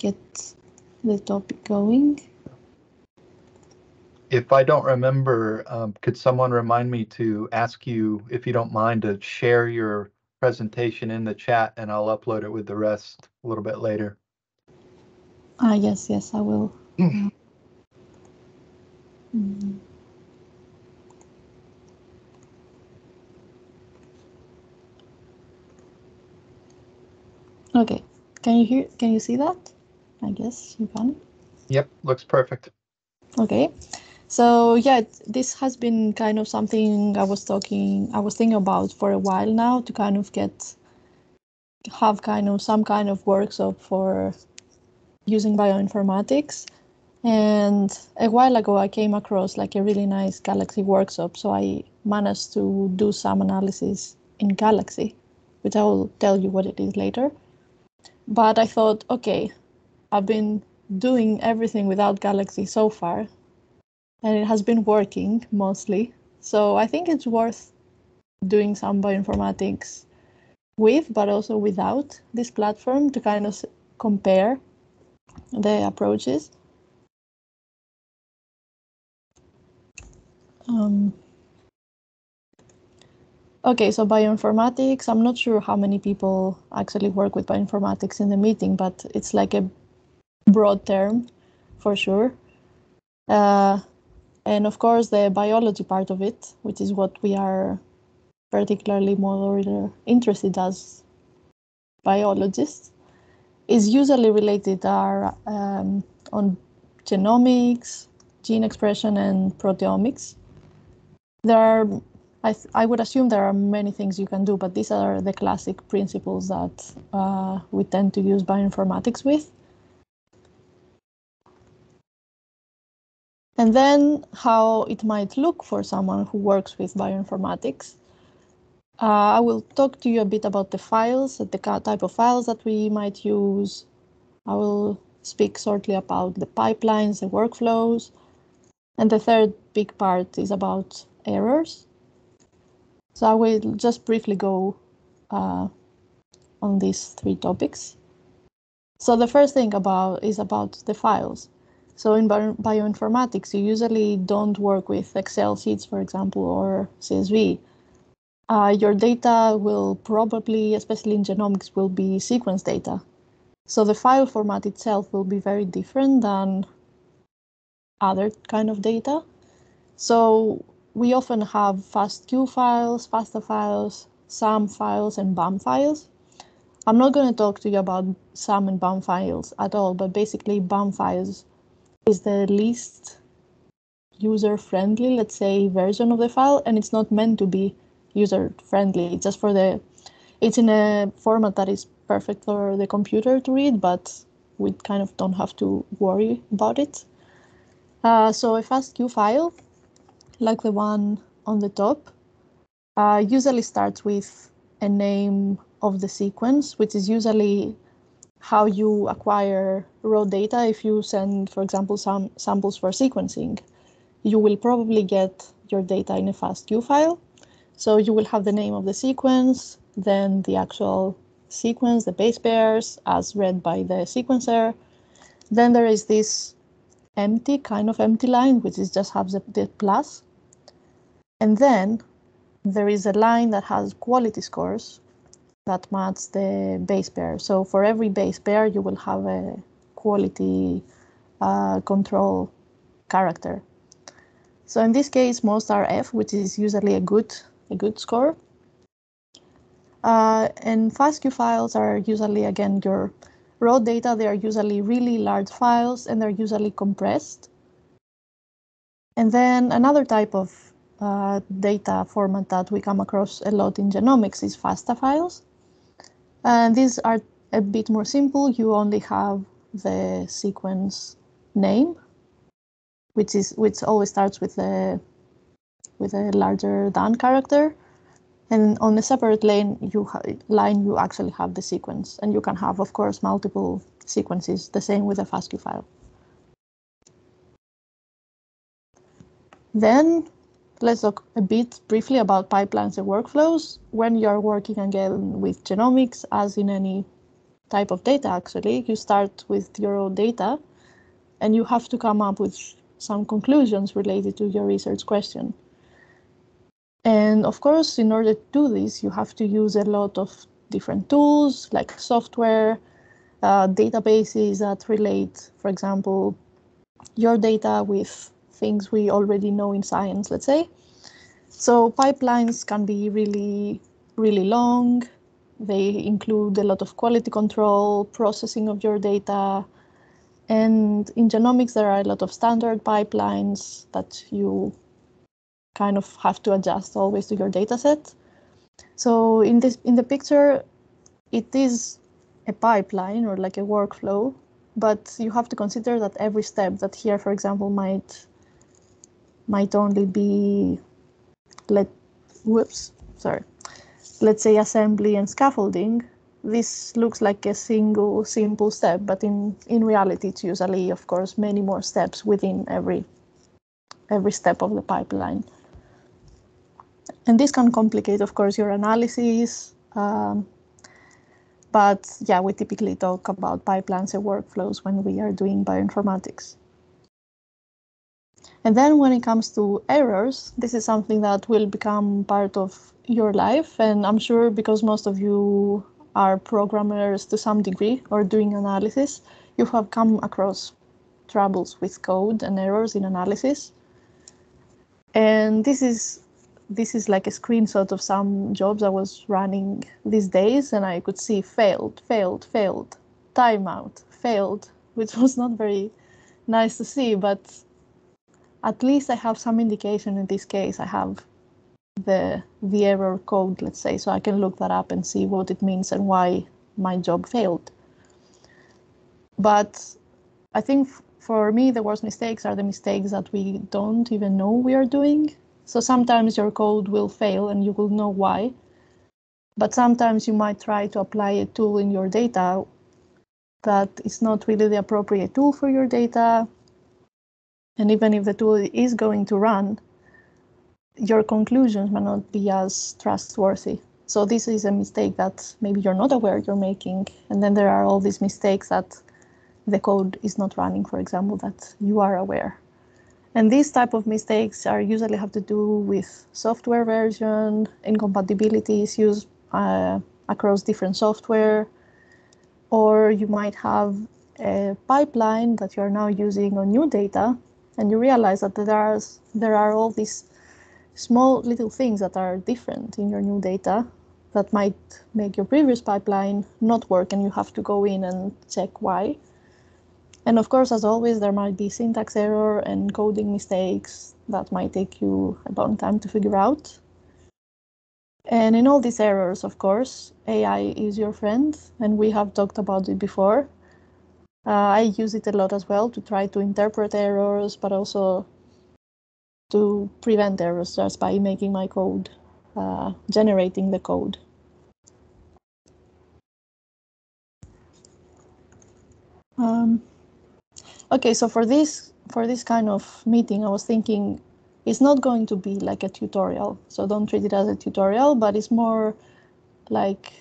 get the topic going. If I don't remember, um, could someone remind me to ask you, if you don't mind, to share your presentation in the chat and I'll upload it with the rest a little bit later. Ah, yes, yes, I will. Mm. Okay, can you hear, can you see that? I guess you can. Yep, looks perfect. Okay, so yeah, this has been kind of something I was talking, I was thinking about for a while now to kind of get, have kind of some kind of workshop for using bioinformatics. And a while ago, I came across like a really nice Galaxy workshop. So I managed to do some analysis in Galaxy, which I will tell you what it is later. But I thought, okay, I've been doing everything without Galaxy so far, and it has been working mostly. So I think it's worth doing some bioinformatics with, but also without this platform to kind of compare the approaches. Um, okay, so bioinformatics, I'm not sure how many people actually work with bioinformatics in the meeting, but it's like a broad term for sure. Uh, and of course, the biology part of it, which is what we are particularly more interested as biologists, is usually related are um, on genomics, gene expression, and proteomics. There are, I, I would assume there are many things you can do, but these are the classic principles that uh, we tend to use bioinformatics with. And then how it might look for someone who works with bioinformatics. Uh, I will talk to you a bit about the files, the type of files that we might use. I will speak shortly about the pipelines, the workflows. And the third big part is about errors. So I will just briefly go uh, on these three topics. So the first thing about is about the files. So in bio bioinformatics, you usually don't work with Excel sheets, for example, or CSV. Uh, your data will probably, especially in genomics, will be sequence data. So the file format itself will be very different than other kind of data. So we often have FASTQ files, FASTA files, SAM files, and BAM files. I'm not going to talk to you about SAM and BAM files at all, but basically BAM files is the least user-friendly, let's say, version of the file, and it's not meant to be user-friendly. It's just for the, it's in a format that is perfect for the computer to read, but we kind of don't have to worry about it. Uh, so a FASTQ file, like the one on the top, uh, usually starts with a name of the sequence, which is usually how you acquire raw data if you send, for example, some samples for sequencing. You will probably get your data in a FASTQ file. So you will have the name of the sequence, then the actual sequence, the base pairs as read by the sequencer. Then there is this empty, kind of empty line, which is just has the, the plus. And then there is a line that has quality scores that match the base pair. So for every base pair, you will have a quality uh, control character. So in this case, most are F, which is usually a good a good score. Uh, and FASTQ files are usually, again, your raw data. They are usually really large files, and they're usually compressed. And then another type of uh, data format that we come across a lot in genomics is FASTA files. And these are a bit more simple. You only have the sequence name, which is which always starts with a with a larger than character. And on a separate lane, you line you actually have the sequence, and you can have, of course, multiple sequences. The same with a FASTQ file. Then let's talk a bit briefly about pipelines and workflows when you're working again with genomics, as in any type of data actually. You start with your own data and you have to come up with some conclusions related to your research question. And of course, in order to do this, you have to use a lot of different tools like software, uh, databases that relate, for example, your data with things we already know in science, let's say. So pipelines can be really, really long. They include a lot of quality control, processing of your data. And in genomics, there are a lot of standard pipelines that you kind of have to adjust always to your data set. So in this in the picture, it is a pipeline or like a workflow, but you have to consider that every step that here, for example, might might only be let whoops, sorry. Let's say assembly and scaffolding. This looks like a single simple step, but in, in reality, it's usually, of course, many more steps within every every step of the pipeline. And this can complicate, of course, your analysis. Um, but yeah, we typically talk about pipelines and workflows when we are doing bioinformatics. And then when it comes to errors, this is something that will become part of your life. And I'm sure because most of you are programmers to some degree or doing analysis, you have come across troubles with code and errors in analysis. And this is this is like a screenshot of some jobs I was running these days, and I could see failed, failed, failed, timeout, failed, which was not very nice to see, but at least I have some indication in this case. I have the the error code, let's say, so I can look that up and see what it means and why my job failed. But I think for me, the worst mistakes are the mistakes that we don't even know we are doing so sometimes your code will fail and you will know why. But sometimes you might try to apply a tool in your data that is not really the appropriate tool for your data. And even if the tool is going to run, your conclusions may not be as trustworthy. So this is a mistake that maybe you're not aware you're making. And then there are all these mistakes that the code is not running, for example, that you are aware. And these type of mistakes are usually have to do with software version, incompatibility issues uh, across different software, or you might have a pipeline that you're now using on new data, and you realize that there are, there are all these small little things that are different in your new data that might make your previous pipeline not work, and you have to go in and check why. And of course, as always, there might be syntax error and coding mistakes that might take you a long time to figure out. And in all these errors, of course, AI is your friend, and we have talked about it before. Uh, I use it a lot as well to try to interpret errors, but also to prevent errors just by making my code, uh, generating the code. Um, Okay, so for this for this kind of meeting, I was thinking it's not going to be like a tutorial. So don't treat it as a tutorial, but it's more like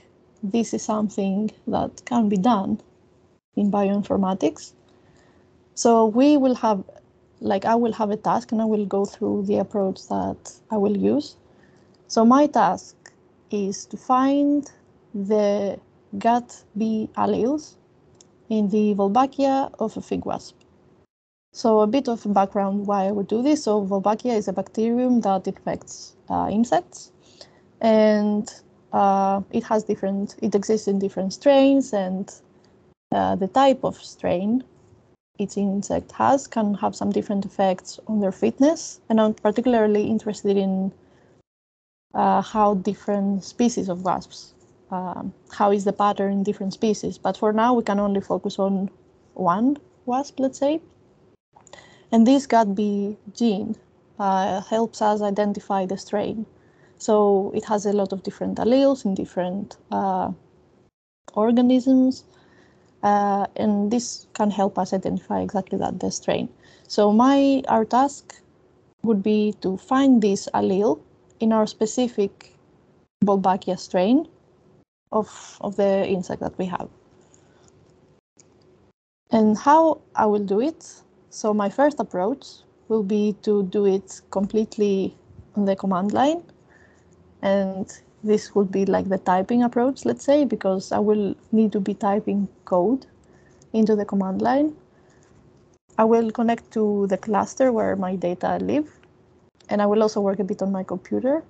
this is something that can be done in bioinformatics. So we will have, like I will have a task and I will go through the approach that I will use. So my task is to find the GAT-B alleles in the Wolbachia of a fig wasp. So a bit of background why I would do this. So Wolbachia is a bacterium that infects uh, insects, and uh, it has different. It exists in different strains, and uh, the type of strain each insect has can have some different effects on their fitness. And I'm particularly interested in uh, how different species of wasps. Um, how is the pattern in different species? But for now, we can only focus on one wasp, let's say. And this GAT-B gene uh, helps us identify the strain. So it has a lot of different alleles in different uh, organisms. Uh, and this can help us identify exactly that, the strain. So my our task would be to find this allele in our specific Wolbachia strain of, of the insect that we have. And how I will do it? So my first approach will be to do it completely on the command line. And this would be like the typing approach, let's say, because I will need to be typing code into the command line. I will connect to the cluster where my data live, and I will also work a bit on my computer.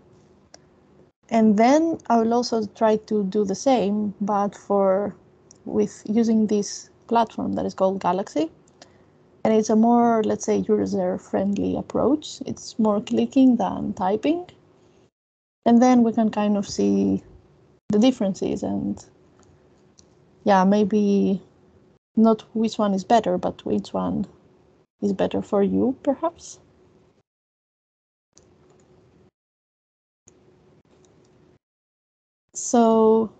And then I will also try to do the same, but for with using this platform that is called Galaxy. And it's a more, let's say, user-friendly approach. It's more clicking than typing. And then we can kind of see the differences and yeah, maybe not which one is better, but which one is better for you, perhaps. So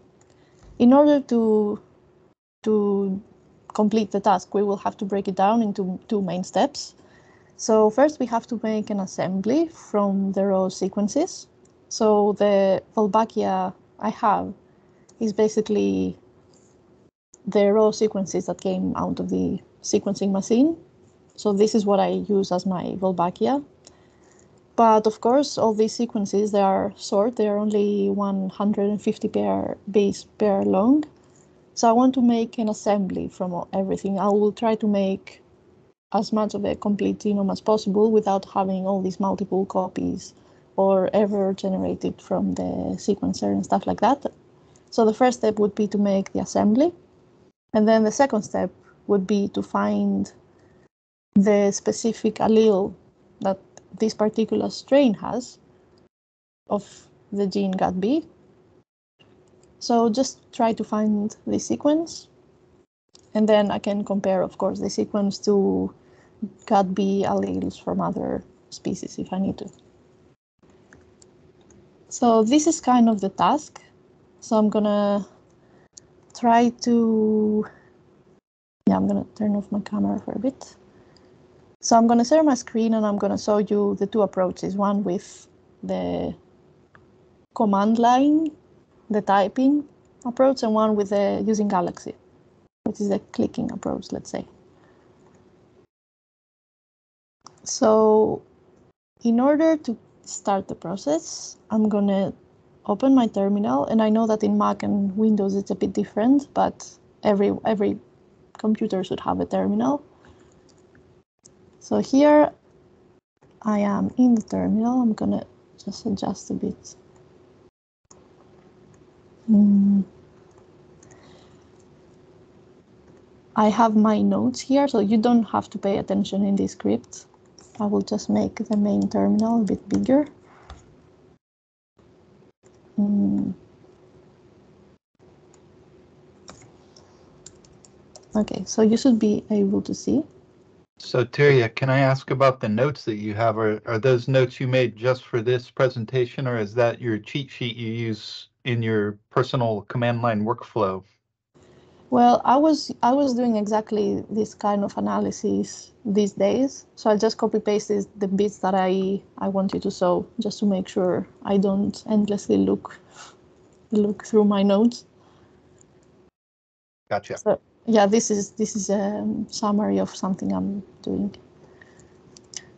in order to, to complete the task, we will have to break it down into two main steps. So first we have to make an assembly from the raw sequences. So the Wolbachia I have is basically the raw sequences that came out of the sequencing machine. So this is what I use as my Wolbachia. But of course, all these sequences, they are short. They are only 150 pair base pair long. So I want to make an assembly from everything. I will try to make as much of a complete genome as possible without having all these multiple copies or ever generated from the sequencer and stuff like that. So the first step would be to make the assembly. And then the second step would be to find the specific allele that this particular strain has of the gene GATB. So just try to find the sequence and then I can compare, of course, the sequence to GATB alleles from other species if I need to. So this is kind of the task. So I'm gonna try to, yeah, I'm gonna turn off my camera for a bit. So I'm gonna share my screen and I'm gonna show you the two approaches, one with the command line, the typing approach, and one with the using Galaxy, which is the clicking approach, let's say. So in order to start the process, I'm gonna open my terminal and I know that in Mac and Windows it's a bit different, but every every computer should have a terminal. So here I am in the terminal. I'm gonna just adjust a bit. Mm. I have my notes here, so you don't have to pay attention in this script. I will just make the main terminal a bit bigger. Mm. Okay, so you should be able to see. Sotiria, can I ask about the notes that you have? Are, are those notes you made just for this presentation or is that your cheat sheet you use in your personal command line workflow? Well, I was I was doing exactly this kind of analysis these days. So I just copy pasted the bits that I I wanted to show just to make sure I don't endlessly look look through my notes. Gotcha. So yeah, this is this is a um, summary of something I'm doing.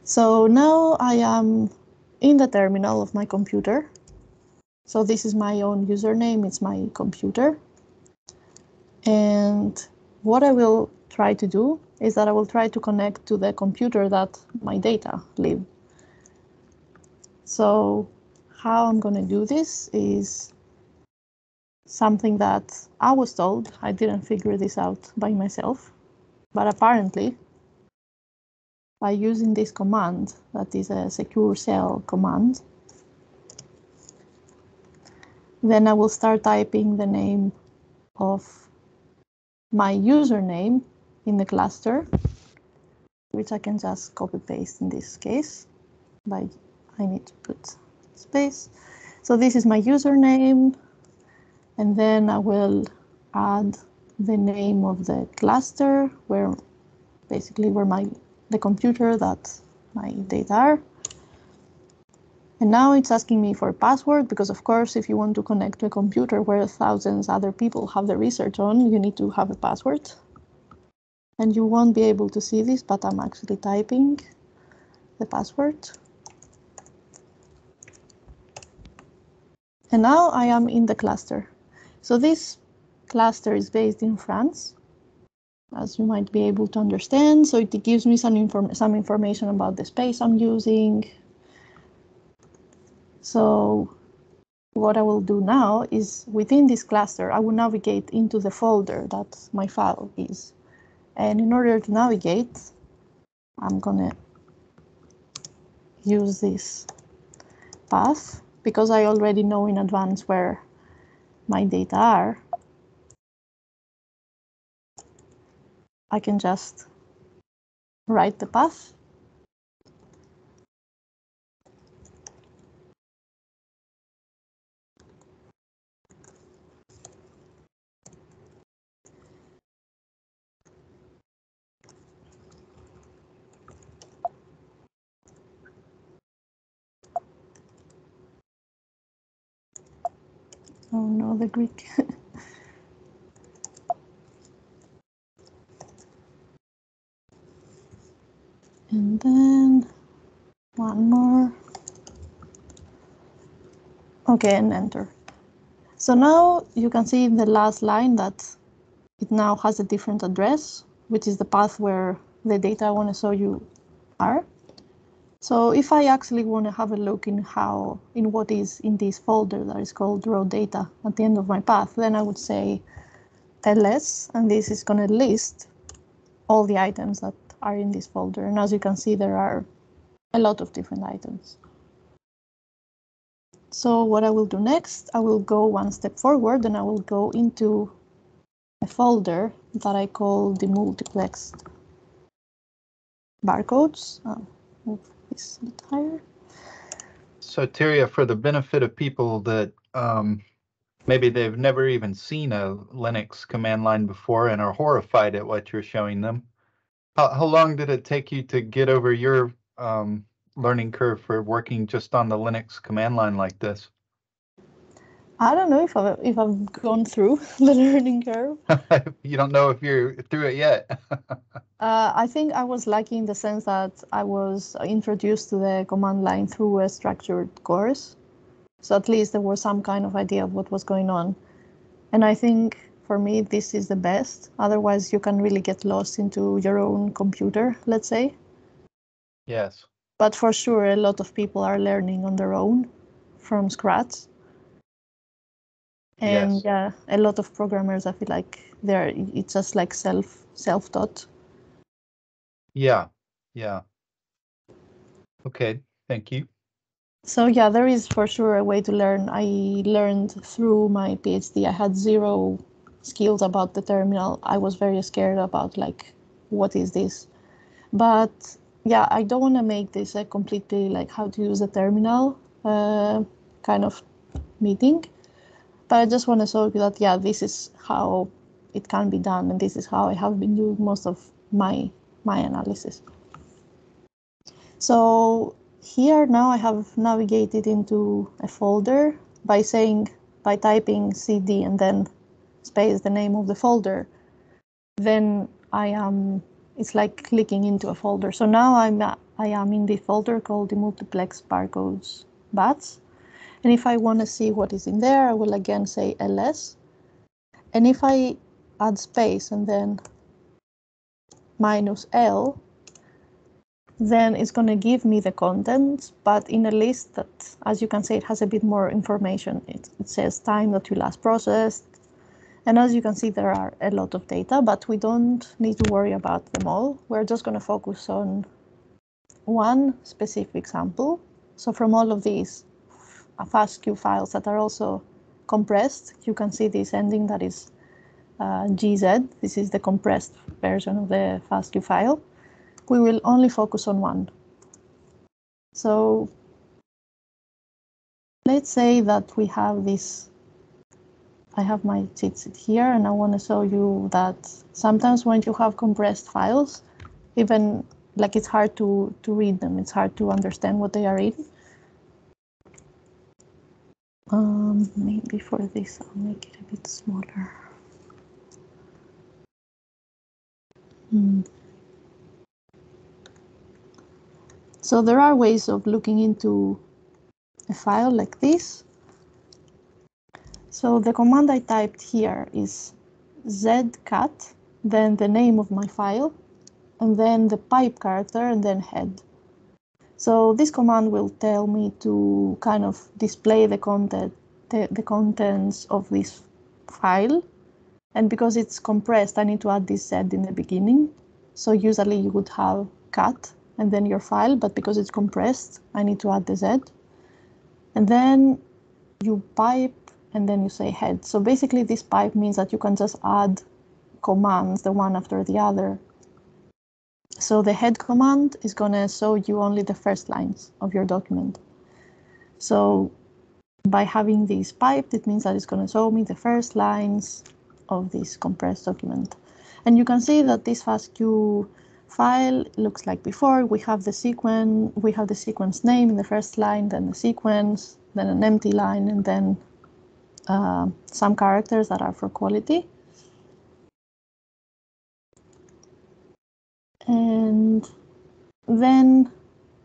So now I am in the terminal of my computer. So this is my own username, it's my computer. And what I will try to do is that I will try to connect to the computer that my data live. So how I'm going to do this is something that I was told. I didn't figure this out by myself, but apparently by using this command, that is a secure cell command, then I will start typing the name of my username in the cluster, which I can just copy paste in this case, but I need to put space. So this is my username, and then I will add the name of the cluster where basically where my the computer that my data are. And now it's asking me for a password because, of course, if you want to connect to a computer where thousands other people have the research on, you need to have a password. and you won't be able to see this, but I'm actually typing the password. And now I am in the cluster. So this cluster is based in France, as you might be able to understand. So it gives me some, inform some information about the space I'm using. So what I will do now is within this cluster, I will navigate into the folder that my file is. And in order to navigate, I'm gonna use this path because I already know in advance where my data are. I can just write the path Oh no, the Greek. and then one more. Okay, and enter. So now you can see in the last line that it now has a different address, which is the path where the data I want to show you are. So if I actually want to have a look in how, in what is in this folder that is called raw data at the end of my path, then I would say ls, and this is going to list all the items that are in this folder. And as you can see, there are a lot of different items. So what I will do next, I will go one step forward and I will go into a folder that I call the multiplexed barcodes. Oh, Sotiria, for the benefit of people that um, maybe they've never even seen a Linux command line before and are horrified at what you're showing them, how, how long did it take you to get over your um, learning curve for working just on the Linux command line like this? I don't know if I've if I've gone through the learning curve. you don't know if you're through it yet. uh, I think I was lucky in the sense that I was introduced to the command line through a structured course. So at least there was some kind of idea of what was going on. And I think for me, this is the best. Otherwise, you can really get lost into your own computer, let's say. Yes. But for sure, a lot of people are learning on their own from scratch and Yes. yeah a lot of programmers i feel like they're it's just like self self-taught Yeah. Yeah. Okay. Thank you. so yeah there is for sure a way to learn i learned through my phd i had zero skills about the terminal i was very scared about like what is this but yeah i don't want to make this a completely like how to use a terminal uh, kind of meeting but I just want to show you that, yeah, this is how it can be done. And this is how I have been doing most of my, my analysis. So here now I have navigated into a folder by saying, by typing cd and then space the name of the folder. Then I am, it's like clicking into a folder. So now I'm, I am in the folder called the multiplex barcodes bats. And if I want to see what is in there, I will again say ls. And if I add space and then minus l, then it's going to give me the contents, but in a list that, as you can see, it has a bit more information. It, it says time that you last processed. And as you can see, there are a lot of data, but we don't need to worry about them all. We're just going to focus on one specific sample. So from all of these, FASTQ files that are also compressed. You can see this ending that is uh, GZ. This is the compressed version of the FASTQ file. We will only focus on one. So let's say that we have this. I have my cheat sheet here, and I want to show you that sometimes when you have compressed files, even like it's hard to, to read them, it's hard to understand what they are in. Um, maybe for this, I'll make it a bit smaller. Mm. So there are ways of looking into a file like this. So the command I typed here is zcat, then the name of my file, and then the pipe character, and then head. So this command will tell me to kind of display the content, the, the contents of this file. And because it's compressed, I need to add this z in the beginning. So usually you would have cat and then your file, but because it's compressed, I need to add the z. And then you pipe and then you say head. So basically this pipe means that you can just add commands, the one after the other. So the head command is going to show you only the first lines of your document. So by having this piped, it means that it's going to show me the first lines of this compressed document. And you can see that this FASTQ file looks like before. We have the sequence, we have the sequence name in the first line, then the sequence, then an empty line, and then uh, some characters that are for quality. And then,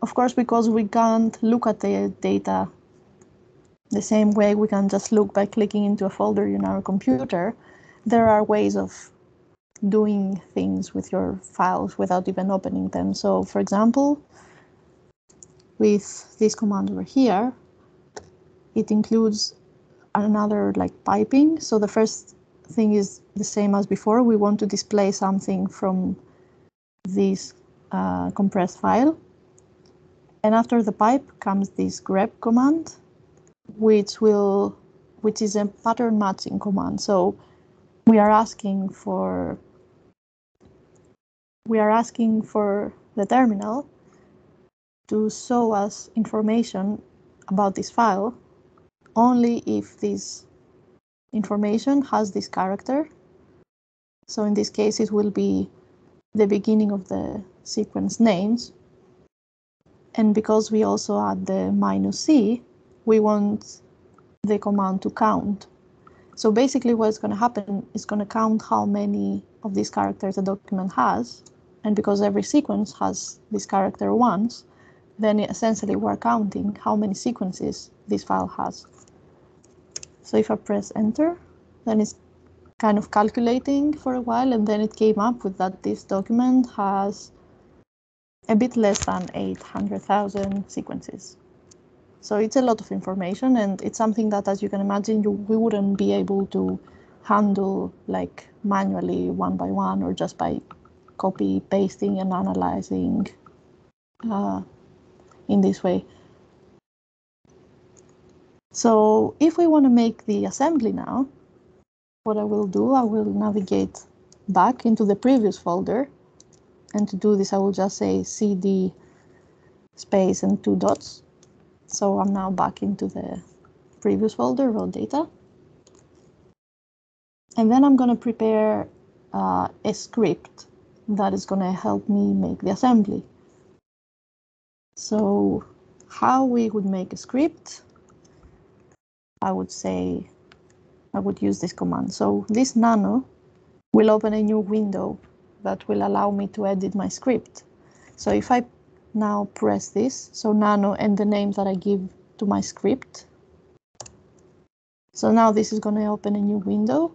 of course, because we can't look at the data the same way we can just look by clicking into a folder in our computer, there are ways of doing things with your files without even opening them. So for example, with this command over here, it includes another like piping. So the first thing is the same as before. We want to display something from this uh, compressed file. And after the pipe comes this grep command, which will, which is a pattern matching command. So we are asking for, we are asking for the terminal to show us information about this file only if this information has this character. So in this case, it will be the beginning of the sequence names. And because we also add the minus C, we want the command to count. So basically what's going to happen is going to count how many of these characters the document has. And because every sequence has this character once, then essentially we're counting how many sequences this file has. So if I press enter, then it's kind of calculating for a while and then it came up with that this document has a bit less than 800,000 sequences. So it's a lot of information and it's something that, as you can imagine, you, we wouldn't be able to handle like manually one by one or just by copy pasting and analyzing uh, in this way. So if we want to make the assembly now, what I will do, I will navigate back into the previous folder. And to do this, I will just say cd space and two dots. So I'm now back into the previous folder, raw data. And then I'm going to prepare uh, a script that is going to help me make the assembly. So how we would make a script, I would say I would use this command. So this nano will open a new window that will allow me to edit my script. So if I now press this, so nano and the name that I give to my script. So now this is going to open a new window.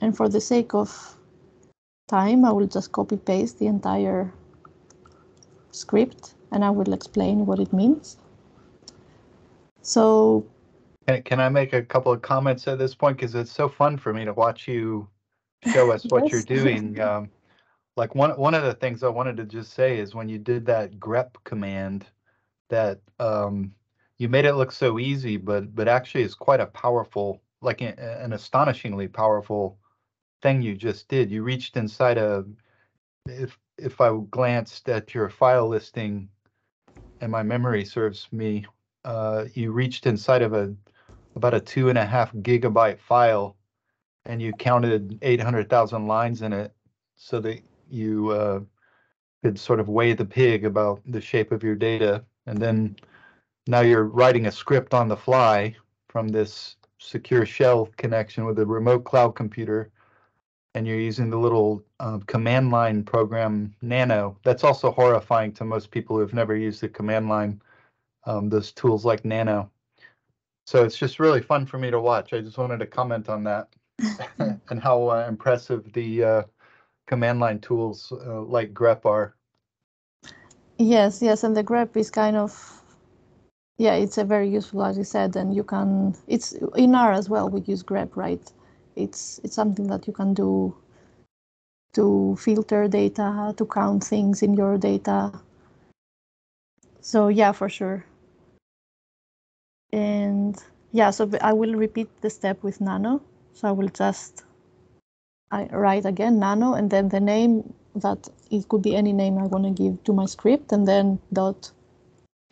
And for the sake of time, I will just copy paste the entire script and I will explain what it means. So can, can I make a couple of comments at this point? Because it's so fun for me to watch you show us what you're doing. Um, like one one of the things I wanted to just say is when you did that grep command, that um, you made it look so easy, but but actually it's quite a powerful, like an, an astonishingly powerful thing you just did. You reached inside a if if I glanced at your file listing, and my memory serves me, uh, you reached inside of a about a two and a half gigabyte file and you counted 800,000 lines in it so that you uh, could sort of weigh the pig about the shape of your data. And then now you're writing a script on the fly from this secure shell connection with a remote cloud computer. and you're using the little uh, command line program Nano, that's also horrifying to most people who have never used the command line, um, those tools like Nano. So it's just really fun for me to watch. I just wanted to comment on that and how uh, impressive the uh, command line tools uh, like grep are. Yes, yes, and the grep is kind of, yeah, it's a very useful, as you said, and you can, it's in R as well, we use grep, right? It's, it's something that you can do to filter data, to count things in your data. So yeah, for sure. And yeah, so I will repeat the step with nano. So I will just I write again nano and then the name that it could be any name I want to give to my script and then dot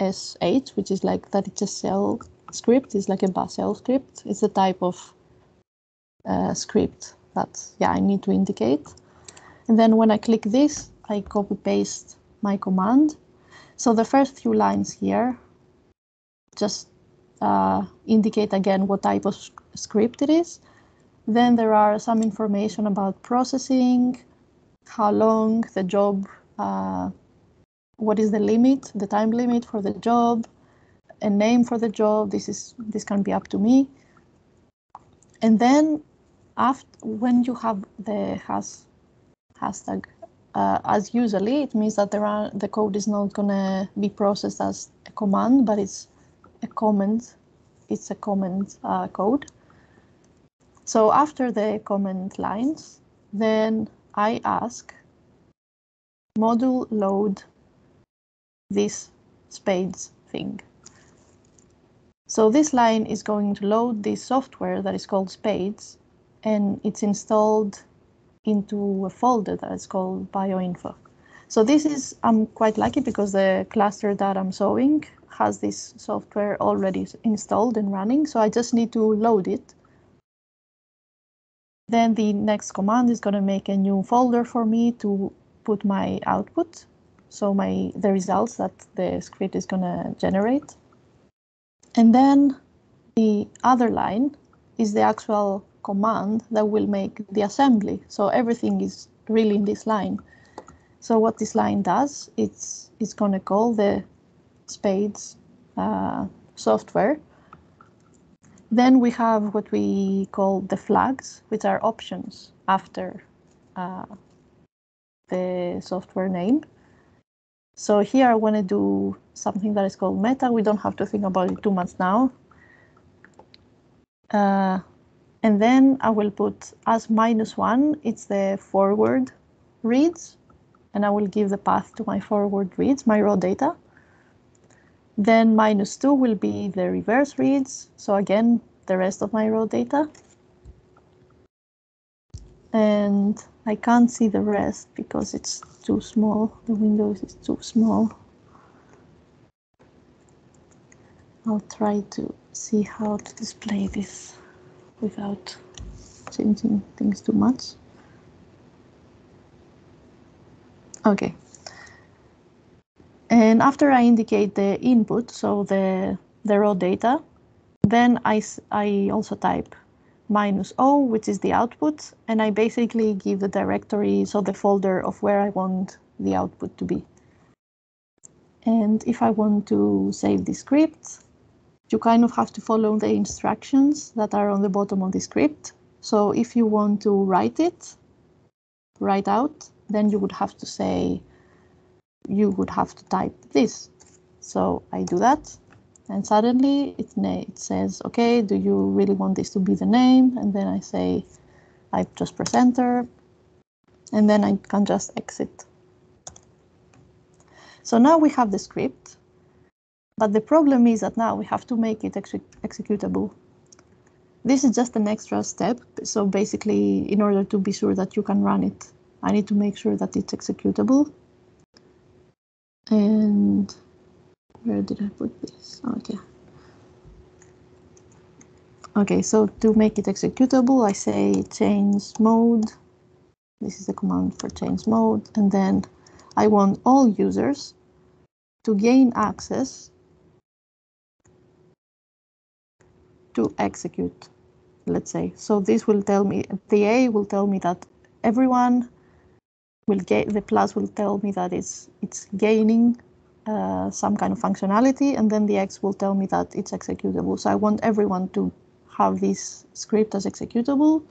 sh, which is like that it's a shell script, it's like a bash shell script. It's a type of uh, script that yeah I need to indicate. And then when I click this, I copy paste my command. So the first few lines here just uh, indicate again what type of script it is. Then there are some information about processing, how long the job, uh, what is the limit, the time limit for the job, a name for the job. This is this can be up to me. And then after when you have the has hashtag uh, as usually, it means that there are the code is not gonna be processed as a command, but it's a comment. It's a comment uh, code. So after the comment lines, then I ask module load this SPAdes thing. So this line is going to load this software that is called SPAdes and it's installed into a folder that is called bioinfo. So this is, I'm quite lucky because the cluster that I'm showing has this software already installed and running. So I just need to load it then the next command is going to make a new folder for me to put my output, so my the results that the script is going to generate. And then the other line is the actual command that will make the assembly. So everything is really in this line. So what this line does, it's it's going to call the SPAdes uh, software then we have what we call the flags, which are options after uh, the software name. So here I want to do something that is called meta. We don't have to think about it too much now. Uh, and then I will put as minus one, it's the forward reads, and I will give the path to my forward reads, my raw data. Then minus 2 will be the reverse reads. So again, the rest of my raw data. And I can't see the rest because it's too small. The window is too small. I'll try to see how to display this without changing things too much. Okay. And after I indicate the input, so the, the raw data, then I, I also type minus O, which is the output, and I basically give the directory, so the folder of where I want the output to be. And if I want to save the script, you kind of have to follow the instructions that are on the bottom of the script. So if you want to write it, write out, then you would have to say you would have to type this. So I do that and suddenly it, it says, okay, do you really want this to be the name? And then I say, I just press enter and then I can just exit. So now we have the script, but the problem is that now we have to make it ex executable. This is just an extra step. So basically, in order to be sure that you can run it, I need to make sure that it's executable. And where did I put this? Okay. Okay, so to make it executable, I say change mode. This is the command for change mode. And then I want all users to gain access to execute, let's say. So this will tell me, the A will tell me that everyone will get the plus will tell me that it's it's gaining uh, some kind of functionality, and then the X will tell me that it's executable. So I want everyone to have this script as executable,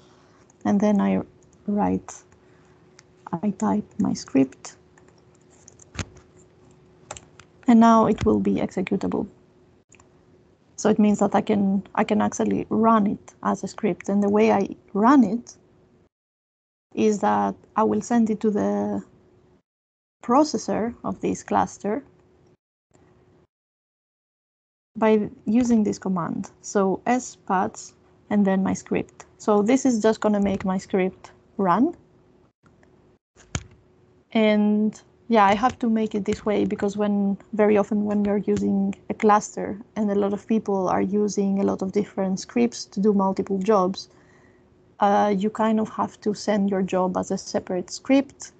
and then I write, I type my script, and now it will be executable. So it means that I can I can actually run it as a script, and the way I run it is that I will send it to the processor of this cluster by using this command. So sbatch and then my script. So this is just going to make my script run. And yeah, I have to make it this way because when very often when you're using a cluster and a lot of people are using a lot of different scripts to do multiple jobs, uh, you kind of have to send your job as a separate script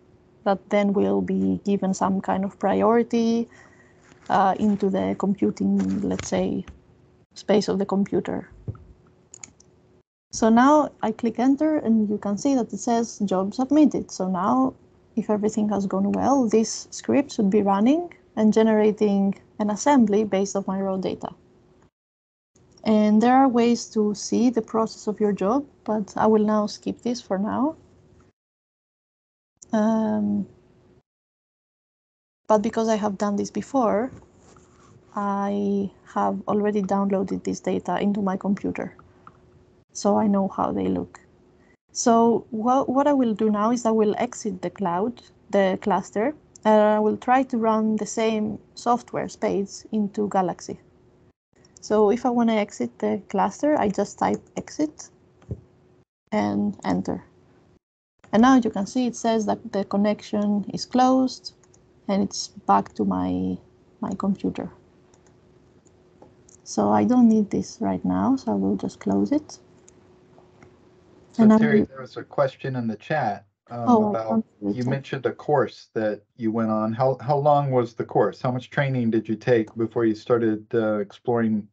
that then will be given some kind of priority uh, into the computing, let's say, space of the computer. So now I click enter and you can see that it says job submitted. So now if everything has gone well, this script should be running and generating an assembly based on my raw data. And there are ways to see the process of your job, but I will now skip this for now. Um, but because I have done this before, I have already downloaded this data into my computer. So I know how they look. So what, what I will do now is I will exit the cloud, the cluster, and I will try to run the same software space into Galaxy. So if I want to exit the cluster, I just type exit and enter. And now you can see it says that the connection is closed and it's back to my, my computer. So I don't need this right now, so I will just close it. So And Terry, there was a question in the chat um, Oh, about, you mentioned a course that you went on. How, how long was the course? How much training did you take before you started uh, exploring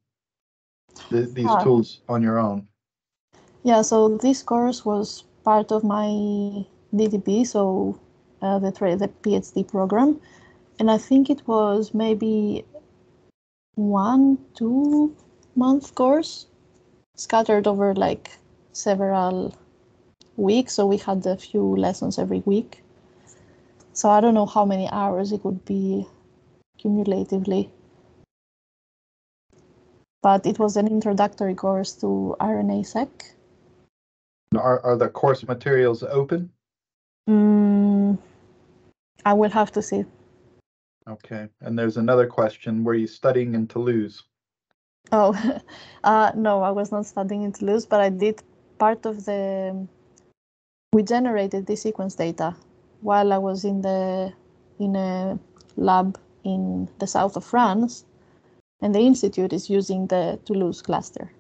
the, these Ah. tools on your own? Yeah, so this course was part of my DTP, so uh, the tra- the PhD program, and I think it was maybe one two month course scattered over like several weeks. So we had a few lessons every week. So I don't know how many hours it would be cumulatively. But it was an introductory course to RNA-seq. Are, are the course materials open? Mm, I will have to see. Okay, and there's another question. Were you studying in Toulouse? Oh, uh, no, I was not studying in Toulouse, but I did part of the. We generated the sequence data while I was in the in a lab in the south of France, and the institute is using the Toulouse cluster.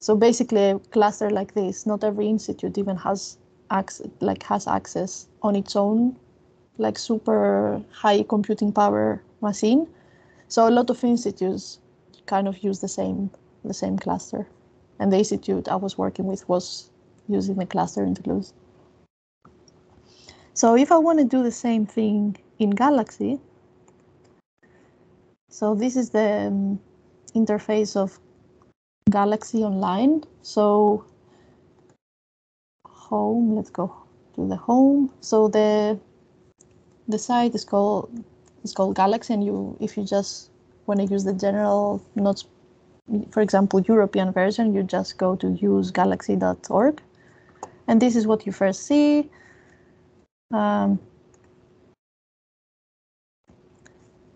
So basically, a cluster like this, not every institute even has access, like has access on its own, like super high computing power machine. So a lot of institutes kind of use the same the same cluster, and the institute I was working with was using the cluster in Toulouse. So if I want to do the same thing in Galaxy, so this is the um, interface of Galaxy Online. So home, let's go to the home. So the the site is called is called Galaxy, and you if you just want to use the general, not for example European version, you just go to usegalaxy.org, and this is what you first see. Um,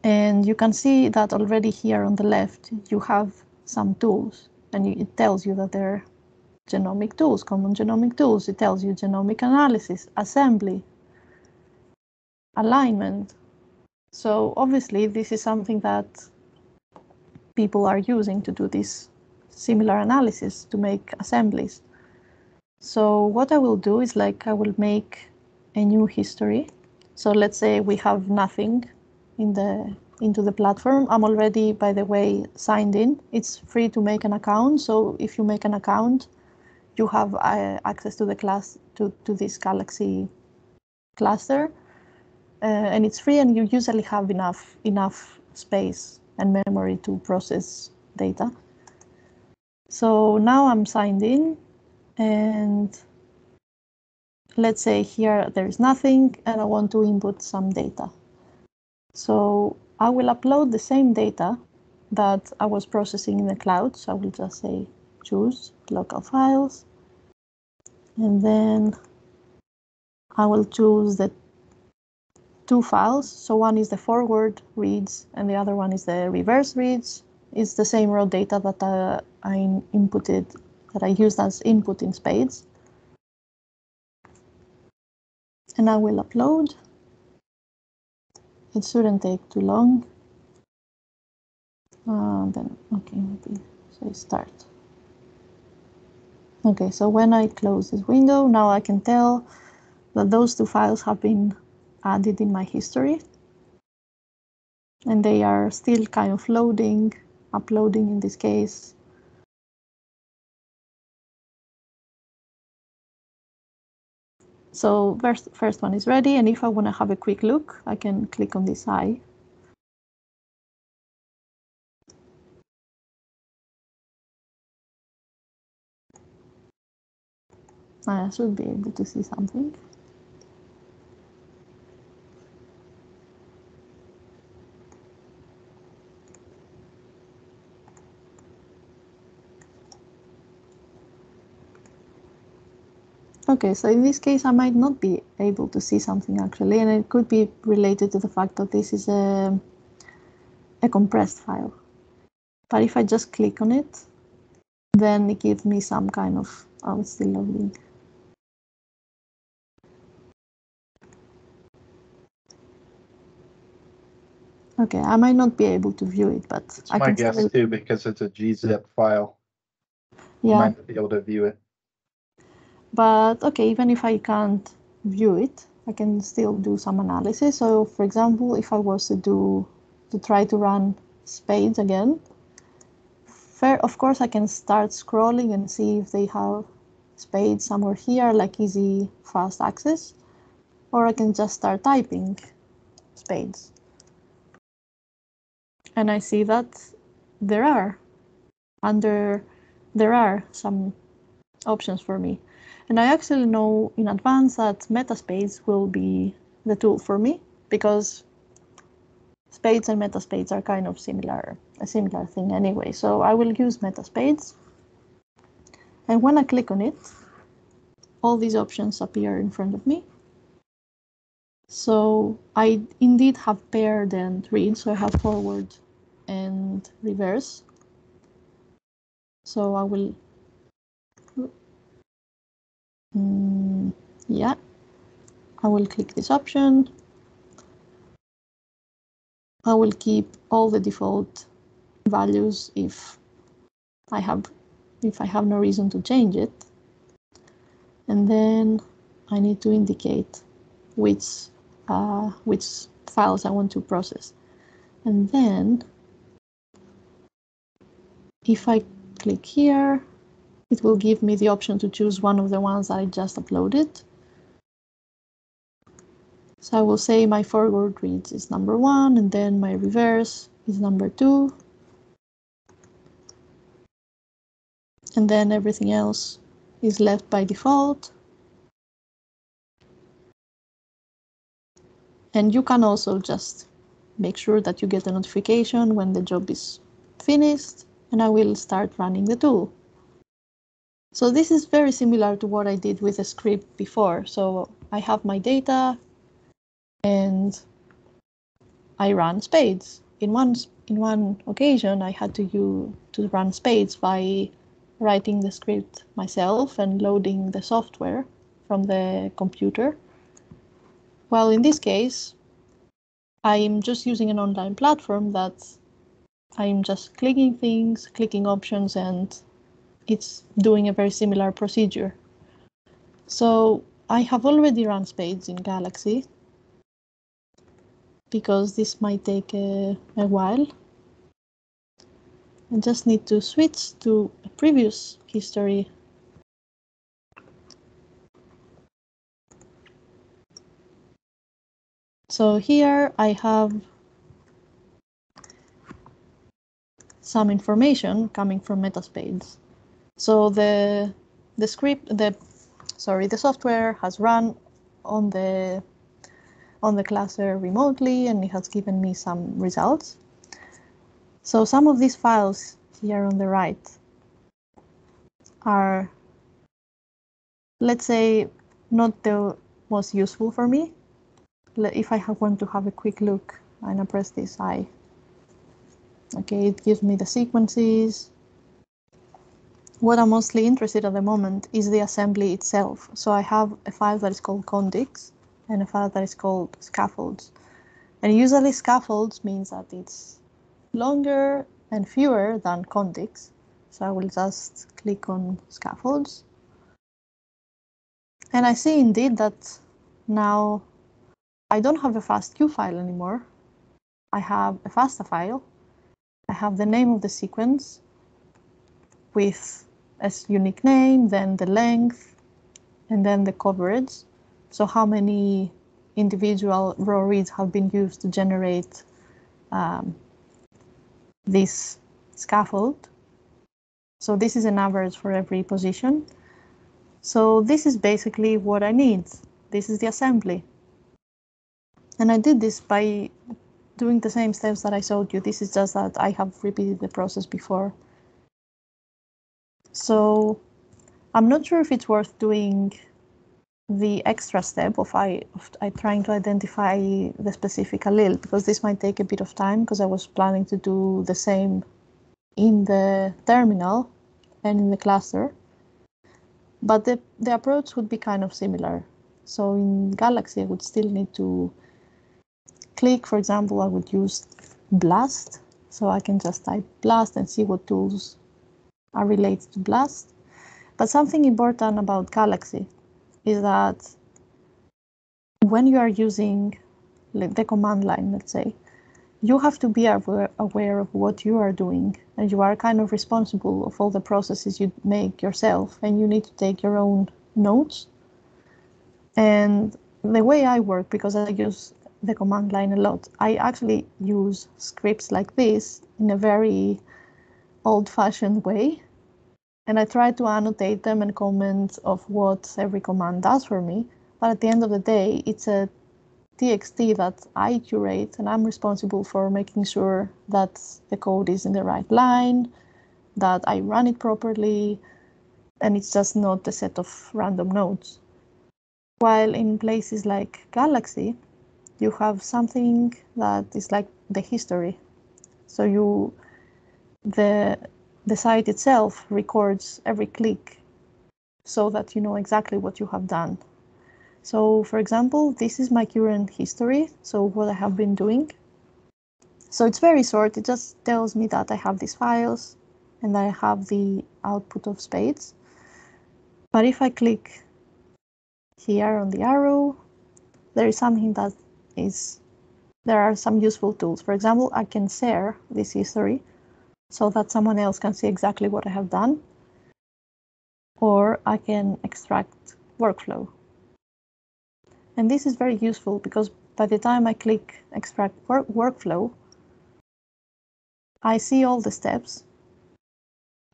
and you can see that already here on the left, you have some tools, and it tells you that they're genomic tools, common genomic tools. It tells you genomic analysis, assembly, alignment. So obviously, this is something that people are using to do this similar analysis to make assemblies. So what I will do is like I will make a new history. So let's say we have nothing in the into the platform. I'm already, by the way, signed in. It's free to make an account. So if you make an account, you have uh, access to the class to, to this Galaxy cluster. Uh, and it's free and you usually have enough enough space and memory to process data. So now I'm signed in and let's say here there is nothing and I want to input some data. So I will upload the same data that I was processing in the cloud. So I will just say choose local files. And then I will choose the two files. So one is the forward reads and the other one is the reverse reads. It's the same raw data that uh, I inputted, that I used as input in SPAdes. And I will upload. It shouldn't take too long. Uh, then, okay, maybe say start. Okay, so when I close this window, now I can tell that those two files have been added in my history. And they are still kind of loading, uploading in this case. So first, first one is ready. And if I want to have a quick look, I can click on this eye I should be able to see something. Okay, so in this case, I might not be able to see something actually, and it could be related to the fact that this is a, a compressed file. But if I just click on it, then it gives me some kind of, oh, it's still loading. Okay, I might not be able to view it, but It's I my can guess too, because it's a gzip file. You yeah. might not be able to view it. But okay, even if I can't view it, I can still do some analysis. So for example, if I was to do, to try to run SPAdes again, fair, of course I can start scrolling and see if they have SPAdes somewhere here, like easy, fast access, or I can just start typing SPAdes. And I see that there are under, there are some options for me. And I actually know in advance that metaSPAdes will be the tool for me because SPAdes and metaSPAdes are kind of similar, a similar thing anyway. So I will use metaSPAdes. And when I click on it, all these options appear in front of me. So I indeed have paired and read, so I have forward and reverse. So I will Mm, yeah, I will click this option. I will keep all the default values if I have if I have no reason to change it. And then I need to indicate which uh, which files I want to process. And then if I click here, it will give me the option to choose one of the ones I just uploaded. So I will say my forward reads is number one, and then my reverse is number two. And then everything else is left by default. And you can also just make sure that you get a notification when the job is finished, and I will start running the tool. So this is very similar to what I did with the script before. So I have my data and I run SPAdes. In one in one occasion, I had to use to run SPAdes by writing the script myself and loading the software from the computer. Well, in this case, I'm just using an online platform that I'm just clicking things, clicking options, and it's doing a very similar procedure. So I have already run SPAdes in Galaxy because this might take a, a while. I just need to switch to a previous history So here I have some information coming from metaSPAdes. So the the script, the sorry, the software has run on the on the cluster remotely, and it has given me some results. So some of these files here on the right are, let's say, not the most useful for me. If I want to have a quick look and I press this I, okay, it gives me the sequences. What I'm mostly interested at the moment is the assembly itself. So I have a file that is called contigs and a file that is called scaffolds. And usually scaffolds means that it's longer and fewer than contigs. So I will just click on scaffolds. And I see indeed that now I don't have a FASTQ file anymore. I have a FASTA file. I have the name of the sequence with a unique name, then the length, and then the coverage. So how many individual row reads have been used to generate um, this scaffold. So this is an average for every position. So this is basically what I need. This is the assembly. And I did this by doing the same steps that I showed you. This is just that I have repeated the process before. So I'm not sure if it's worth doing the extra step of I of I trying to identify the specific allele because this might take a bit of time because I was planning to do the same in the terminal and in the cluster. But the, the approach would be kind of similar. So in Galaxy, I would still need to click, for example, I would use BLAST. So I can just type BLAST and see what tools are related to BLAST. But something important about Galaxy is that when you are using the command line, let's say, you have to be aware, aware of what you are doing and you are kind of responsible of all the processes you make yourself and you need to take your own notes. And the way I work, because I use the command line a lot, I actually use scripts like this in a very old fashioned way and I try to annotate them and comment of what every command does for me. But at the end of the day, it's a TXT that I curate and I'm responsible for making sure that the code is in the right line, that I run it properly, and it's just not a set of random nodes. While in places like Galaxy, you have something that is like the history. So you the the site itself records every click so that you know exactly what you have done. So for example, this is my current history, so what I have been doing. So it's very short, it just tells me that I have these files and I have the output of SPAdes. But if I click here on the arrow, there is something that is, there are some useful tools. For example, I can share this history so that someone else can see exactly what I have done. Or I can extract workflow. And this is very useful because by the time I click extract work workflow, I see all the steps.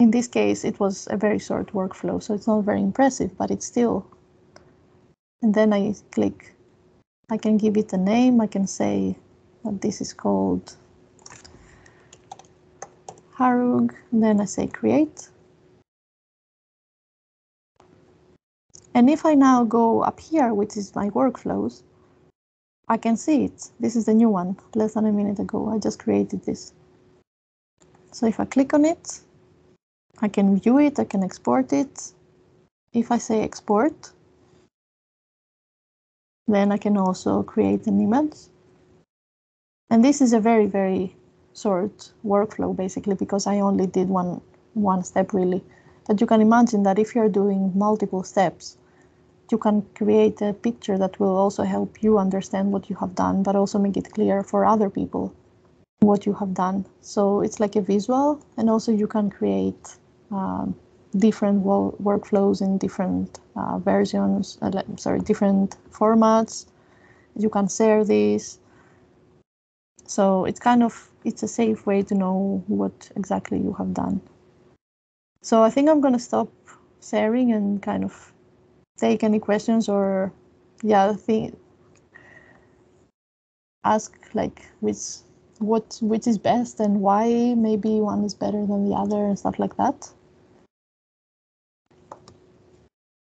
In this case, it was a very short workflow, so it's not very impressive, but it's still. And then I click, I can give it a name. I can say that this is called HARUG, then I say create. And if I now go up here, which is my workflows, I can see it. This is the new one, less than a minute ago. I just created this. So if I click on it, I can view it, I can export it. If I say export, then I can also create an image. And this is a very, very sort workflow basically because I only did one one step really. But you can imagine that if you're doing multiple steps, you can create a picture that will also help you understand what you have done, but also make it clear for other people what you have done. So it's like a visual, and also you can create um, different workflows in different uh, versions, uh, sorry, different formats, you can share this. So it's kind of it's a safe way to know what exactly you have done. So I think I'm gonna stop sharing and kind of take any questions or yeah, think ask like which what which is best and why maybe one is better than the other and stuff like that.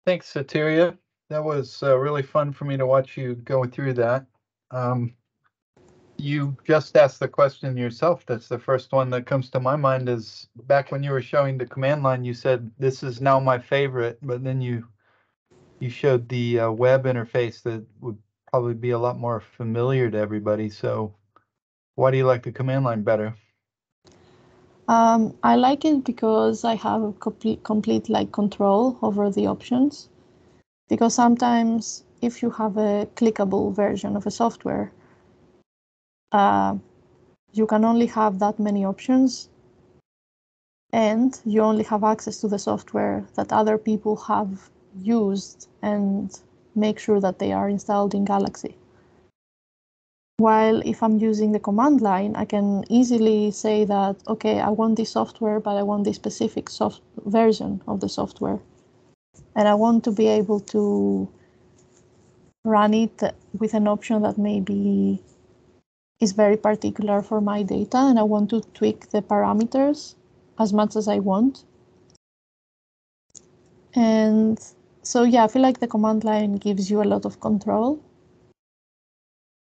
Thanks, Sotiria. That was uh, really fun for me to watch you go through that. Um, you just asked the question yourself. That's the first one that comes to my mind is back when you were showing the command line, you said, this is now my favorite, but then you you showed the uh, web interface that would probably be a lot more familiar to everybody. So why do you like the command line better? Um, I like it because I have a complete, complete like control over the options. Because sometimes if you have a clickable version of a software, uh, you can only have that many options and you only have access to the software that other people have used and make sure that they are installed in Galaxy. While if I'm using the command line, I can easily say that, okay, I want this software, but I want this specific soft version of the software. And I want to be able to run it with an option that maybe is very particular for my data and I want to tweak the parameters as much as I want. And so yeah, I feel like the command line gives you a lot of control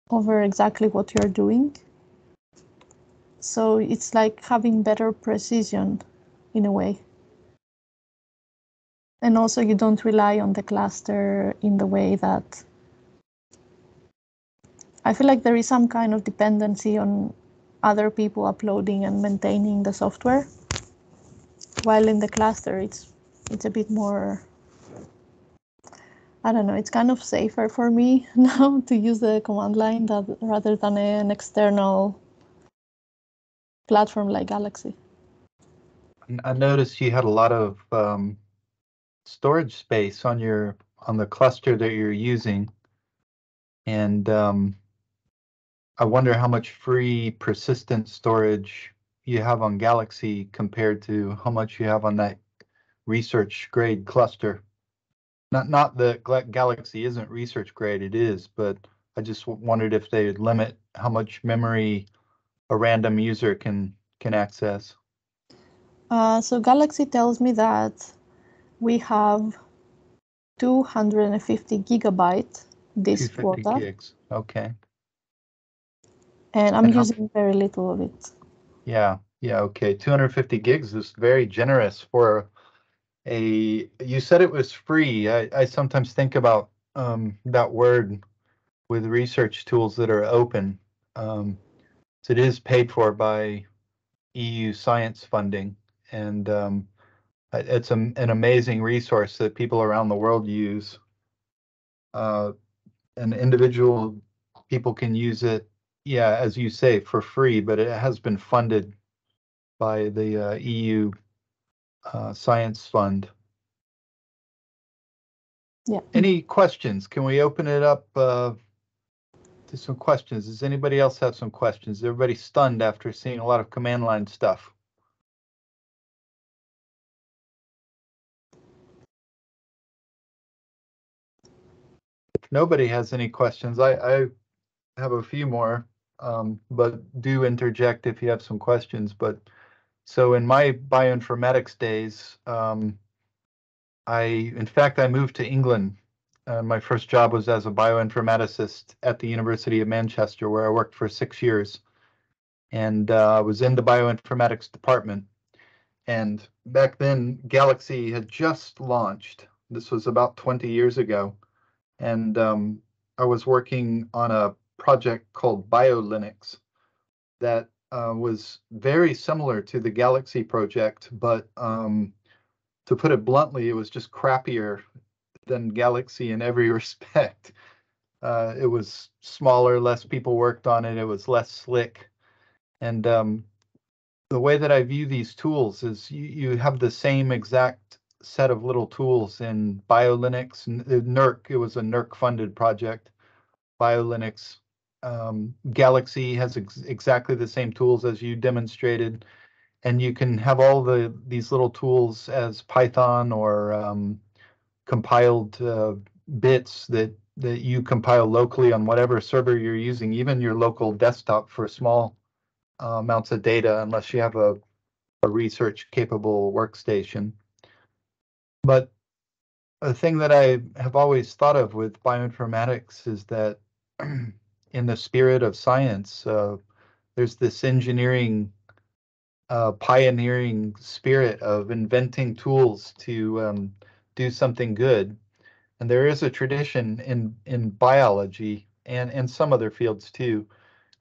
over exactly what you're doing. So it's like having better precision in a way. And also you don't rely on the cluster in the way that I feel like there is some kind of dependency on other people uploading and maintaining the software. While in the cluster, it's it's a bit more I don't know, it's kind of safer for me now to use the command line that rather than an external platform like Galaxy. I noticed you had a lot of um, storage space on your on the cluster that you're using, and um, I wonder how much free persistent storage you have on Galaxy compared to how much you have on that research grade cluster. Not not that Galaxy isn't research grade, it is, but I just wondered if they would limit how much memory a random user can can access. Uh, so Galaxy tells me that we have 250 gigabyte this quarter. Gigs. Okay. And I'm and using very little of it. Yeah, yeah, okay. 250 gigs is very generous for a you said it was free. I, I sometimes think about um, that word with research tools that are open. Um, so it is paid for by EU science funding, and um, it's a, an amazing resource that people around the world use. Uh, and individual people can use it, yeah, as you say, for free, but it has been funded by the uh, EU uh, Science Fund. Yeah. Any questions? Can we open it up uh, to some questions? Does anybody else have some questions? Is everybody stunned after seeing a lot of command line stuff? If nobody has any questions, I, I have a few more, um, but do interject if you have some questions. But so in my bioinformatics days, um, I, in fact, I moved to England. Uh, my first job was as a bioinformaticist at the University of Manchester, where I worked for six years. And uh, was in the bioinformatics department. And back then, Galaxy had just launched. This was about 20 years ago. And um, I was working on a project called BioLinux that uh, was very similar to the Galaxy project, but um, to put it bluntly, it was just crappier than Galaxy in every respect. Uh, it was smaller, less people worked on it, it was less slick. And um, the way that I view these tools is you, you have the same exact set of little tools in BioLinux, NERC, it was a NERC funded project. BioLinux. Um, Galaxy has ex exactly the same tools as you demonstrated, and you can have all the these little tools as Python or um, compiled uh, bits that that you compile locally on whatever server you're using, even your local desktop for small uh, amounts of data, unless you have a, a research capable workstation. But a thing that I have always thought of with bioinformatics is that in the spirit of science, uh, there's this engineering, uh, pioneering spirit of inventing tools to um, do something good. And there is a tradition in, in biology and, and some other fields too.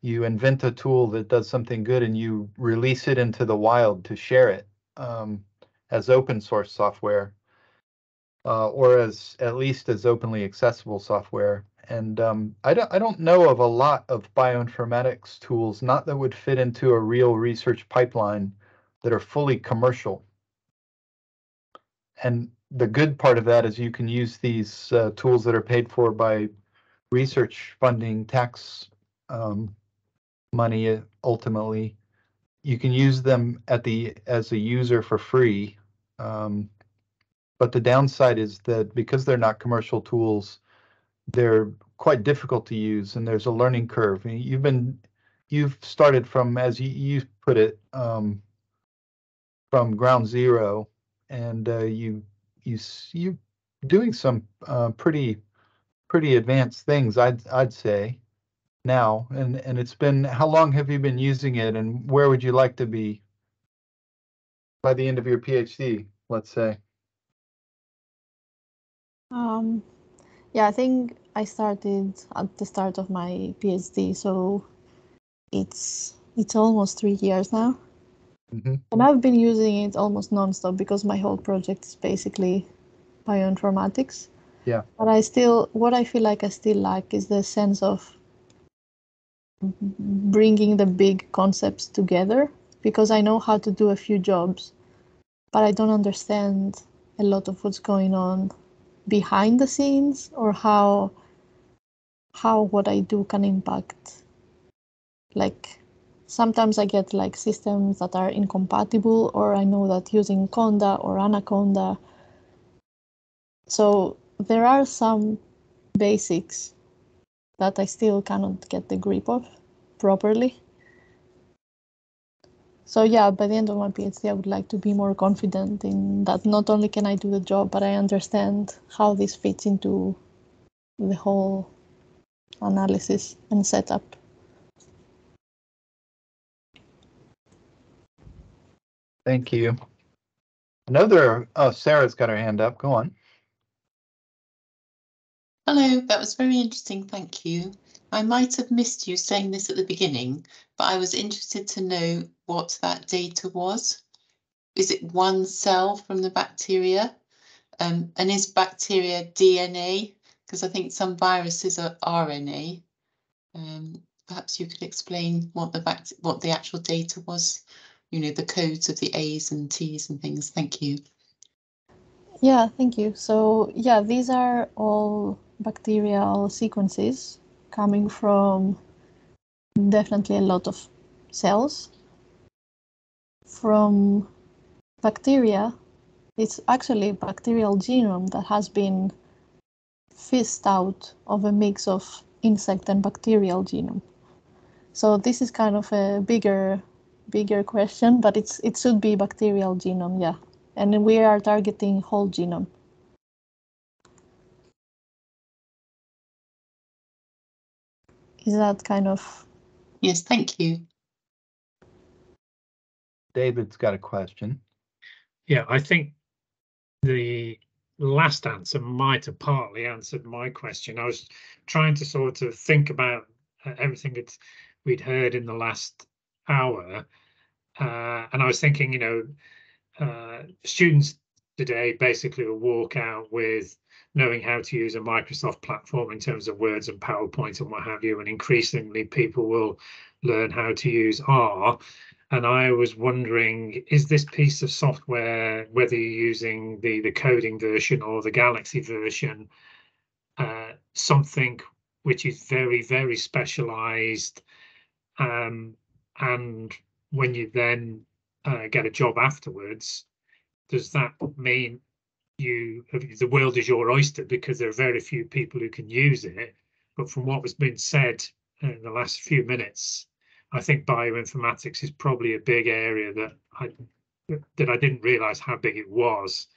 You invent a tool that does something good and you release it into the wild to share it um, as open source software uh, or as at least as openly accessible software. And um, I don't I don't know of a lot of bioinformatics tools, not that would fit into a real research pipeline, that are fully commercial. And the good part of that is you can use these uh, tools that are paid for by research funding tax um, money uh, ultimately. You can use them at the as a user for free. Um, but the downside is that because they're not commercial tools, they're quite difficult to use and there's a learning curve. You've been you've started from as you, you put it um, from ground zero and uh, you you you doing some uh, pretty pretty advanced things I'd I'd say now and and it's been how long have you been using it and where would you like to be by the end of your PhD let's say um, yeah, I think I started at the start of my PhD, so it's it's almost three years now, mm-hmm. and I've been using it almost nonstop because my whole project is basically bioinformatics. Yeah. But I still, what I feel like I still lack is the sense of bringing the big concepts together because I know how to do a few jobs, but I don't understand a lot of what's going on behind the scenes or how how what I do can impact like sometimes I get like systems that are incompatible or I know that using Conda or Anaconda so there are some basics that I still cannot get the grip of properly. So yeah, by the end of my PhD, I would like to be more confident in that not only can I do the job, but I understand how this fits into the whole analysis and setup. Thank you. Another, oh, Sarah's got her hand up. Go on. Hello, that was very interesting. Thank you. I might have missed you saying this at the beginning, but I was interested to know what that data was. Is it one cell from the bacteria? Um, and is bacteria DNA? Because I think some viruses are RNA. Um, perhaps you could explain what the what the actual data was, you know, the codes of the A's and T's and things. Thank you. Yeah, thank you. So yeah, these are all bacterial sequences coming from definitely a lot of cells. From bacteria, it's actually bacterial genome that has been fished out of a mix of insect and bacterial genome. So this is kind of a bigger bigger question, but it's it should be bacterial genome, yeah. And we are targeting whole genome. Is that kind of Yes, thank you. David's got a question. Yeah, I think the last answer might have partly answered my question. I was trying to sort of think about uh, everything that we'd heard in the last hour, uh, and I was thinking, you know, uh, students today basically will walk out with knowing how to use a Microsoft platform in terms of Words and PowerPoint and what have you. And increasingly, people will learn how to use R. And I was wondering, is this piece of software, whether you're using the, the coding version or the Galaxy version, uh, something which is very, very specialized. Um, and when you then uh, get a job afterwards, does that mean you the world is your oyster because there are very few people who can use it? But from what was being said in the last few minutes, I think bioinformatics is probably a big area that I that I didn't realize how big it was.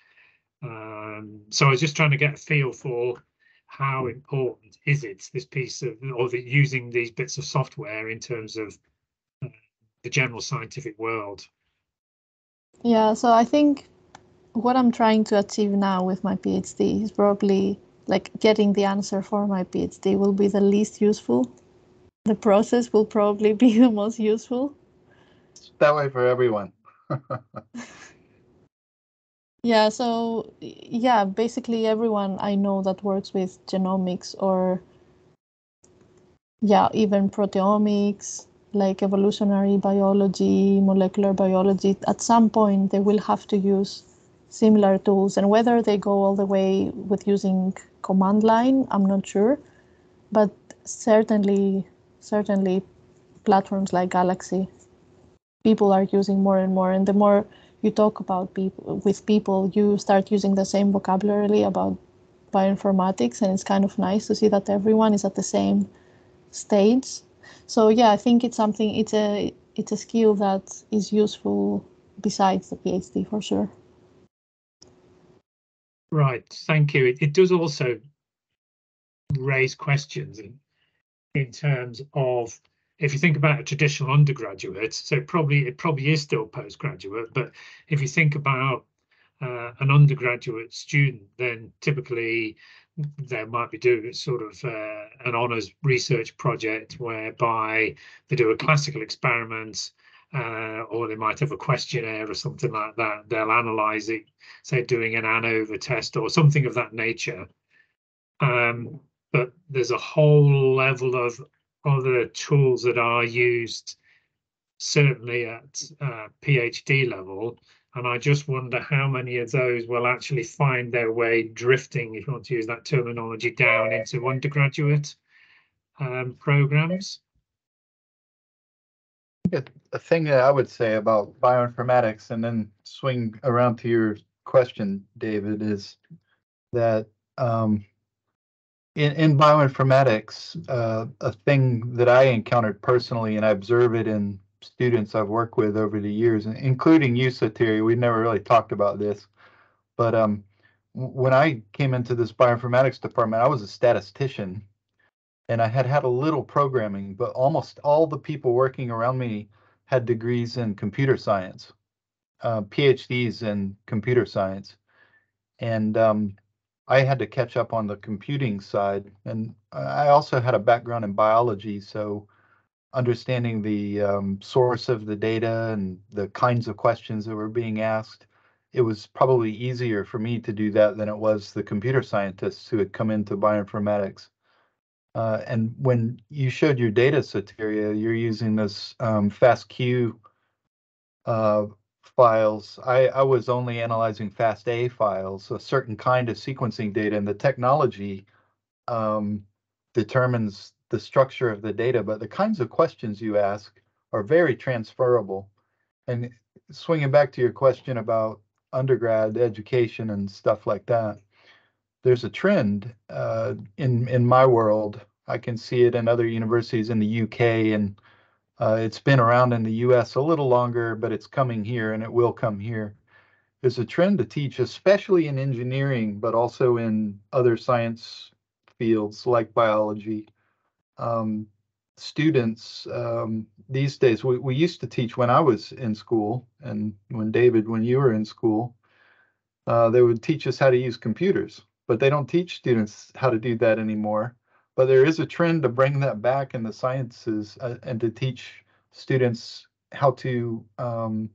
Um, so I was just trying to get a feel for how important is it this piece of or the, using these bits of software in terms of uh, the general scientific world. Yeah, so I think what I'm trying to achieve now with my PhD is probably like getting the answer for my PhD will be the least useful. The process will probably be the most useful. It's that way for everyone. yeah, so yeah, basically everyone I know that works with genomics or yeah, even proteomics, like evolutionary biology, molecular biology, at some point they will have to use similar tools. And whether they go all the way with using command line, I'm not sure. But certainly, certainly platforms like Galaxy, people are using more and more. And the more you talk about people with people, you start using the same vocabulary about bioinformatics. And it's kind of nice to see that everyone is at the same stage. So yeah, I think it's something, it's a, it's a skill that is useful besides the PhD for sure. Right, thank you. It, it does also raise questions in, in terms of if you think about a traditional undergraduate, so probably it probably is still postgraduate, but if you think about uh, an undergraduate student, then typically they might be doing sort of uh, an honours research project whereby they do a classical experiment uh, or they might have a questionnaire or something like that. They'll analyze it, say doing an ANOVA test or something of that nature. Um, but there's a whole level of other tools that are used, certainly at uh, PhD level. And I just wonder how many of those will actually find their way drifting, if you want to use that terminology, down into undergraduate um, programs a thing that I would say about bioinformatics and then swing around to your question, David, is that um, in, in bioinformatics, uh, a thing that I encountered personally, and I observe it in students I've worked with over the years, including you, Sotiria, We've never really talked about this, but um, when I came into this bioinformatics department, I was a statistician. And I had had a little programming, but almost all the people working around me had degrees in computer science, uh, PhDs in computer science, and um, I had to catch up on the computing side. And I also had a background in biology, so understanding the um, source of the data and the kinds of questions that were being asked, it was probably easier for me to do that than it was the computer scientists who had come into bioinformatics. Uh, and when you showed your data, Sotiria, you're using this um, FASTQ uh, files. I, I was only analyzing FASTA files, a certain kind of sequencing data, and the technology um, determines the structure of the data, but the kinds of questions you ask are very transferable. And swinging back to your question about undergrad education and stuff like that, there's a trend uh, in in my world. I can see it in other universities in the UK, and uh, it's been around in the US a little longer, but it's coming here, and it will come here. There's a trend to teach, especially in engineering, but also in other science fields like biology. Um, students um, these days, we, we used to teach when I was in school, and when David, when you were in school, uh, they would teach us how to use computers but they don't teach students how to do that anymore. But there is a trend to bring that back in the sciences uh, and to teach students how to um,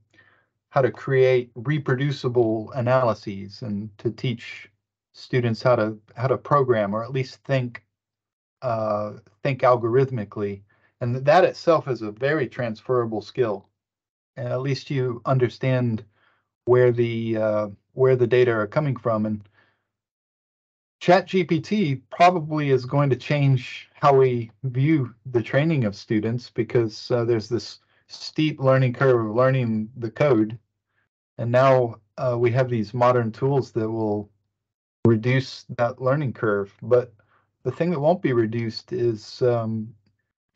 how to create reproducible analyses and to teach students how to how to program or at least think uh, think algorithmically. And that itself is a very transferable skill. And at least you understand where the uh, where the data are coming from and ChatGPT probably is going to change how we view the training of students because uh, there's this steep learning curve of learning the code. And now uh, we have these modern tools that will reduce that learning curve. But the thing that won't be reduced is um,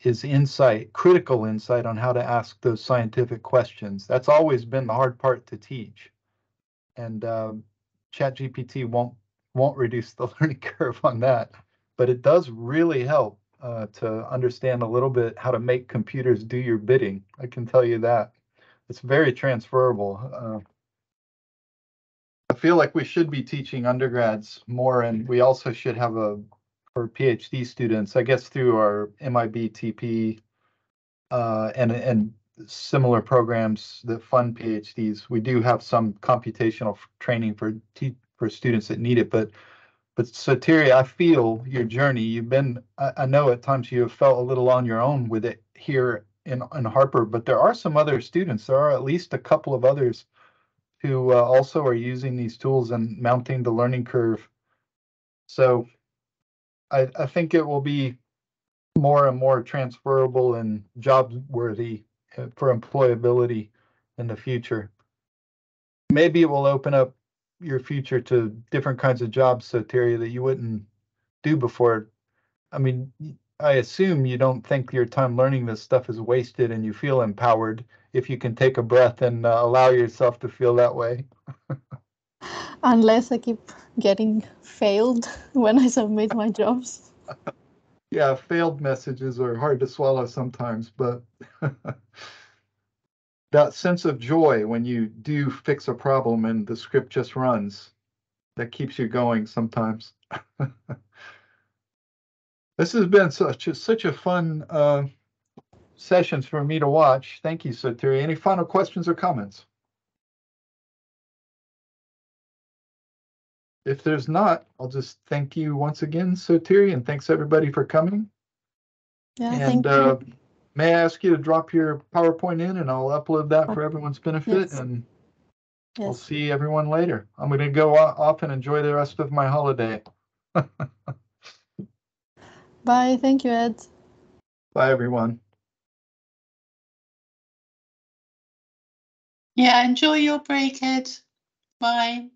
is insight, critical insight on how to ask those scientific questions. That's always been the hard part to teach. And uh, ChatGPT won't won't reduce the learning curve on that, but it does really help uh, to understand a little bit how to make computers do your bidding. I can tell you that. It's very transferable. Uh, I feel like we should be teaching undergrads more, and we also should have a for PhD students, I guess through our MIBTP uh, and and similar programs that fund PhDs. We do have some computational training for for students that need it, but but Sotiri, I feel your journey. You've been, I, I know at times you have felt a little on your own with it here in in Harper, but there are some other students. There are at least a couple of others who uh, also are using these tools and mounting the learning curve. So I, I think it will be more and more transferable and job worthy uh, for employability in the future. Maybe it will open up your future to different kinds of jobs, Sotiri, that you wouldn't do before. I mean, I assume you don't think your time learning this stuff is wasted and you feel empowered if you can take a breath and uh, allow yourself to feel that way. Unless I keep getting failed when I submit my jobs. yeah, failed messages are hard to swallow sometimes, but that sense of joy when you do fix a problem and the script just runs, that keeps you going sometimes. this has been such a, such a fun uh, sessions for me to watch. Thank you, Sotiri. Any final questions or comments? If there's not, I'll just thank you once again, Sotiri, and thanks everybody for coming. Yeah, and thank uh, you. May I ask you to drop your PowerPoint in and I'll upload that for oh, everyone's benefit Yes. and we'll see everyone later. I'm going to go off and enjoy the rest of my holiday. Bye. Thank you, Ed. Bye, everyone. Yeah, enjoy your break, Ed. Bye.